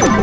you.